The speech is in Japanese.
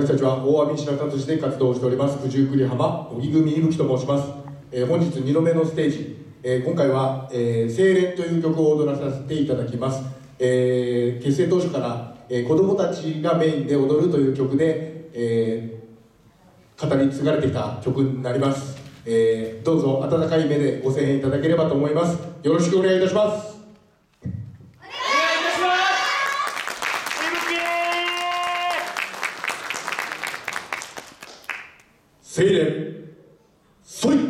私たちは大網白里市で活動しております。九十九里浜荻組伊吹と申します、えー本日2度目のステージ、えー今回は「えー、精霊」という曲を踊らさせていただきます、えー結成当初から、えー子どもたちがメインで踊るという曲で、えー語り継がれてきた曲になります、えーどうぞ温かい目でご声援いただければと思います。よろしくお願いいたしますいぶ精霊そい。